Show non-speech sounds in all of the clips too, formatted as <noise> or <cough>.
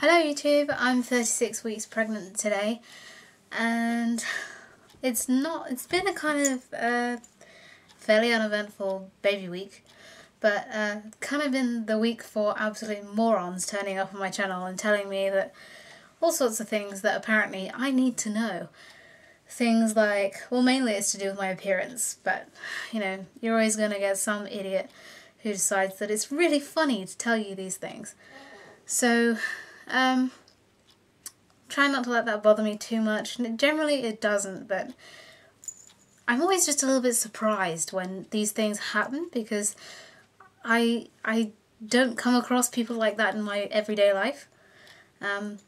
Hello YouTube, I'm 36 weeks pregnant today and it's not, it's been a kind of uh, fairly uneventful baby week but uh, kind of been the week for absolute morons turning up on my channel and telling me that all sorts of things that apparently I need to know. Things like, well mainly it's to do with my appearance, but you know, you're always going to get some idiot who decides that it's really funny to tell you these things. So um, try not to let that bother me too much. Generally it doesn't, but I'm always just a little bit surprised when these things happen because I I don't come across people like that in my everyday life. Um,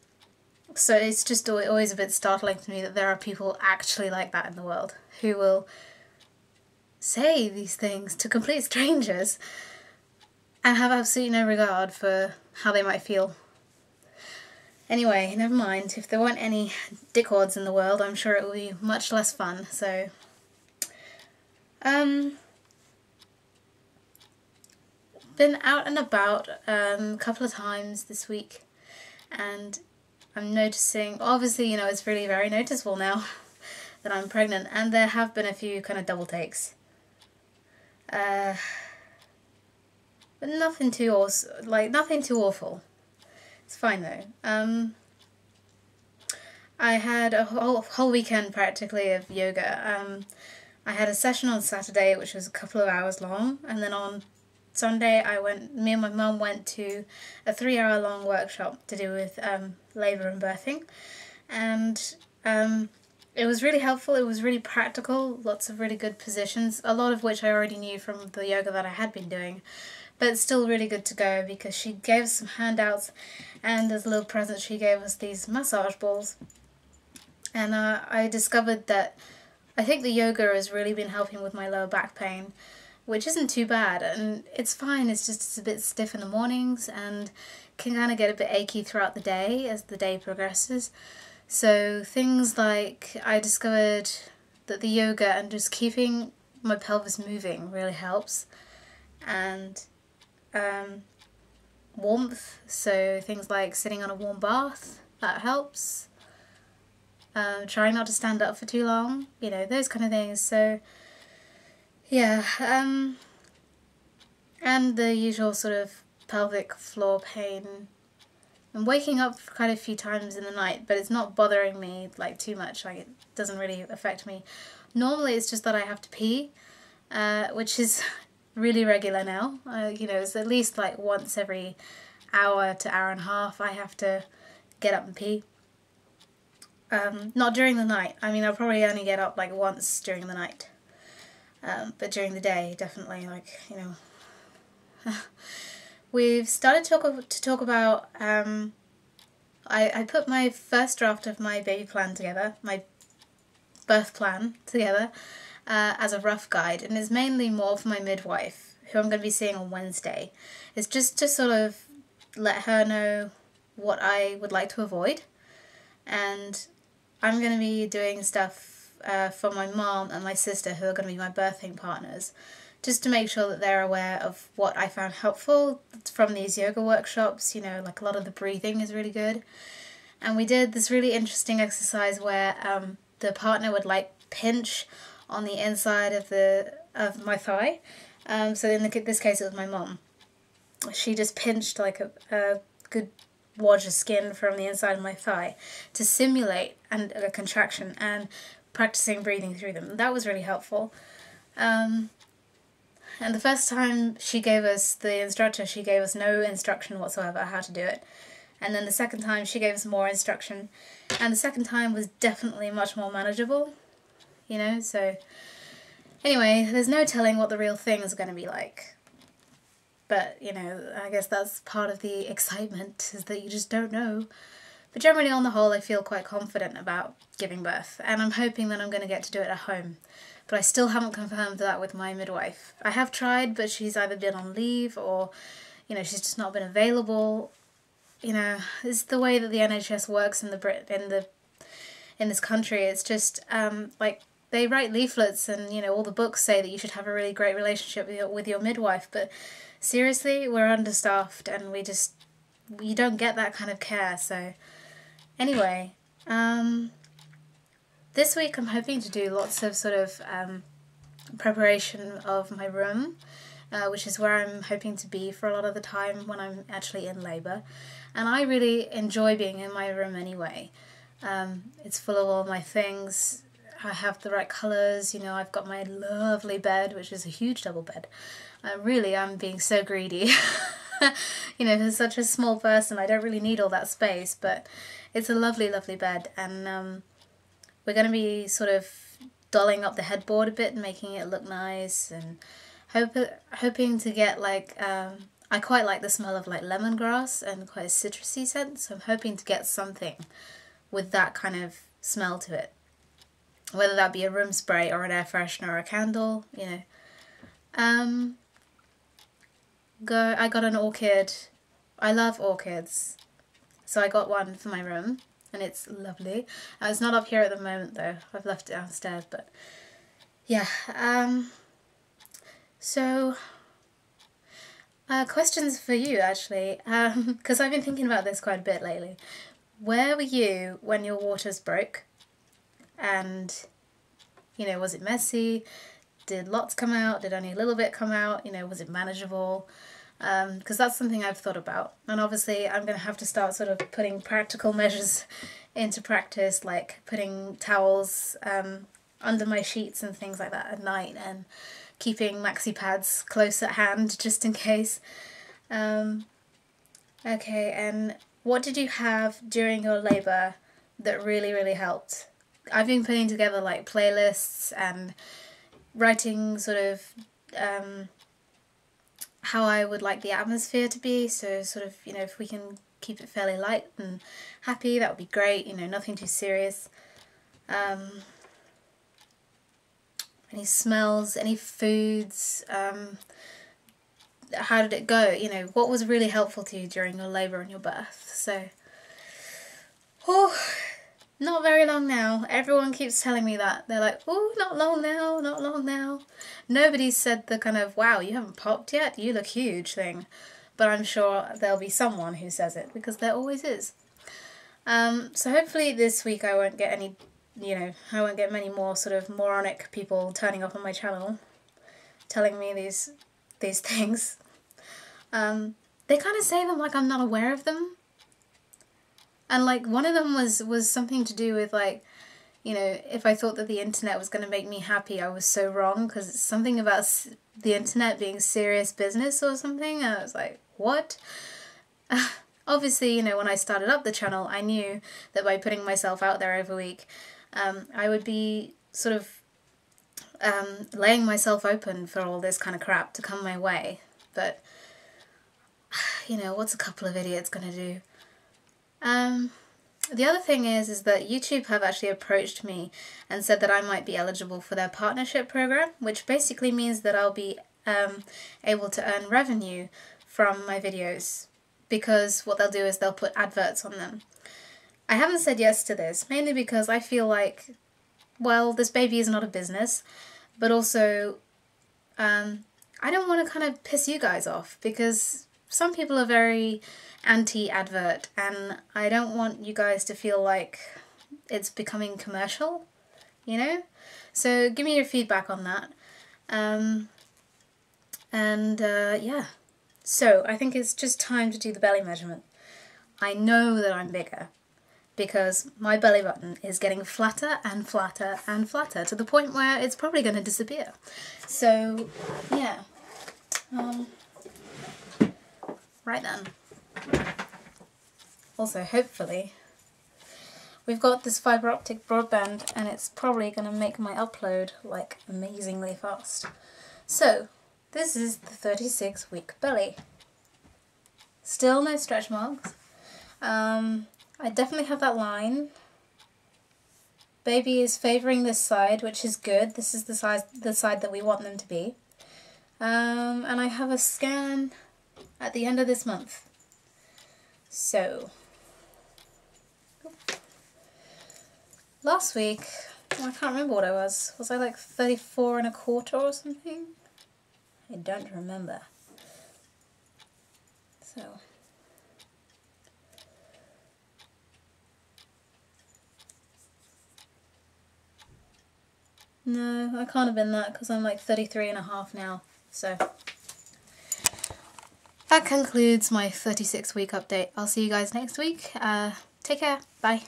so it's just always a bit startling to me that there are people actually like that in the world who will say these things to complete <laughs> strangers and have absolutely no regard for how they might feel Anyway, never mind. If there weren't any dickwads in the world, I'm sure it would be much less fun, so... Um... Been out and about um, a couple of times this week, and I'm noticing, obviously, you know, it's really very noticeable now <laughs> that I'm pregnant, and there have been a few kind of double takes. Uh, but nothing too awesome, like, nothing too awful. It's fine though. Um, I had a whole, whole weekend practically of yoga. Um, I had a session on Saturday which was a couple of hours long and then on Sunday I went, me and my mum went to a three hour long workshop to do with um, labour and birthing and um, it was really helpful, it was really practical, lots of really good positions, a lot of which I already knew from the yoga that I had been doing but still really good to go because she gave us some handouts and as a little present she gave us these massage balls. And uh, I discovered that I think the yoga has really been helping with my lower back pain which isn't too bad and it's fine it's just it's a bit stiff in the mornings and can kind of get a bit achy throughout the day as the day progresses so things like I discovered that the yoga and just keeping my pelvis moving really helps and um, warmth, so things like sitting on a warm bath, that helps. Um, trying not to stand up for too long, you know, those kind of things. So, yeah, um, and the usual sort of pelvic floor pain. I'm waking up quite a few times in the night, but it's not bothering me like too much, like it doesn't really affect me. Normally it's just that I have to pee, uh, which is <laughs> really regular now. Uh, you know, it's at least like once every hour to hour and a half I have to get up and pee. Um, not during the night. I mean, I'll probably only get up like once during the night. Um, but during the day, definitely, like, you know. <laughs> We've started to talk, to talk about, um, I, I put my first draft of my baby plan together, my birth plan together, uh, as a rough guide and it's mainly more for my midwife, who I'm going to be seeing on Wednesday. It's just to sort of let her know what I would like to avoid. And I'm going to be doing stuff uh, for my mom and my sister, who are going to be my birthing partners, just to make sure that they're aware of what I found helpful from these yoga workshops. You know, like a lot of the breathing is really good. And we did this really interesting exercise where um, the partner would like pinch on the inside of the of my thigh. Um, so in the, this case, it was my mom. She just pinched like a, a good wad of skin from the inside of my thigh to simulate and a contraction and practicing breathing through them. That was really helpful. Um, and the first time she gave us, the instructor, she gave us no instruction whatsoever how to do it. And then the second time she gave us more instruction. And the second time was definitely much more manageable you know, so anyway, there's no telling what the real thing is going to be like. But, you know, I guess that's part of the excitement, is that you just don't know. But generally, on the whole, I feel quite confident about giving birth, and I'm hoping that I'm going to get to do it at home. But I still haven't confirmed that with my midwife. I have tried, but she's either been on leave or, you know, she's just not been available. You know, it's the way that the NHS works in the Brit in the in this country. It's just um, like they write leaflets and you know all the books say that you should have a really great relationship with your, with your midwife but seriously we're understaffed and we just you don't get that kind of care. So anyway, um, this week I'm hoping to do lots of sort of um, preparation of my room, uh, which is where I'm hoping to be for a lot of the time when I'm actually in labour. And I really enjoy being in my room anyway. Um, it's full of all my things. I have the right colours, you know, I've got my lovely bed, which is a huge double bed. Uh, really, I'm being so greedy. <laughs> <laughs> you know, for such a small person, I don't really need all that space, but it's a lovely, lovely bed. And um, we're going to be sort of dolling up the headboard a bit and making it look nice and hope, hoping to get like um, I quite like the smell of like lemongrass and quite a citrusy scent so I'm hoping to get something with that kind of smell to it whether that be a room spray or an air freshener or a candle you know um go I got an orchid I love orchids so I got one for my room and it's lovely. Uh, it's not up here at the moment though. I've left it downstairs, but yeah. Um, so, uh, questions for you actually, because um, <laughs> I've been thinking about this quite a bit lately. Where were you when your waters broke? And, you know, was it messy? Did lots come out? Did only a little bit come out? You know, was it manageable? because um, that's something I've thought about. And obviously, I'm going to have to start sort of putting practical <laughs> measures into practice, like putting towels um, under my sheets and things like that at night, and keeping maxi pads close at hand <laughs> just in case. Um, okay, and what did you have during your labour that really, really helped? I've been putting together like playlists and writing sort of um, how I would like the atmosphere to be. So sort of, you know, if we can keep it fairly light and happy, that would be great. You know, nothing too serious. Um, any smells, any foods, um, how did it go? You know, what was really helpful to you during your labour and your birth? So, oh, not very long now. Everyone keeps telling me that. They're like, oh, not long now, not long now. Nobody said the kind of, wow, you haven't popped yet? You look huge thing. But I'm sure there'll be someone who says it because there always is. Um, so hopefully this week I won't get any, you know, I won't get many more sort of moronic people turning up on my channel telling me these these <laughs> things. Um, they kind of say them like I'm not aware of them and like one of them was was something to do with like you know if i thought that the internet was going to make me happy i was so wrong because it's something about the internet being serious business or something and i was like what? <laughs> Obviously you know when i started up the channel i knew that by putting myself out there every week um, i would be sort of um, laying myself open for all this kind of crap to come my way. But <sighs> you know what's a couple of idiots going to do um, the other thing is, is that YouTube have actually approached me and said that I might be eligible for their partnership program, which basically means that I'll be um, able to earn revenue from my videos because what they'll do is they'll put adverts on them. I haven't said yes to this, mainly because I feel like, well, this baby is not a business, but also um, I don't want to kind of piss you guys off because some people are very anti-advert and I don't want you guys to feel like it's becoming commercial, you know? So give me your feedback on that. Um, and uh, yeah, so I think it's just time to do the belly measurement. I know that I'm bigger because my belly button is getting flatter and flatter and flatter to the point where it's probably going to disappear. So yeah, um, right then. Also, hopefully, we've got this fibre optic broadband and it's probably going to make my upload like amazingly fast. So, this is the 36 week belly. Still no stretch marks. Um, I definitely have that line. Baby is favouring this side, which is good. This is the size, the side that we want them to be. Um, and I have a scan at the end of this month. So, last week, I can't remember what I was. Was I like 34 and a quarter or something? I don't remember. So. No, I can't have been that because I'm like 33 and a half now. So that concludes my 36 week update. I'll see you guys next week. Uh, take care. Bye.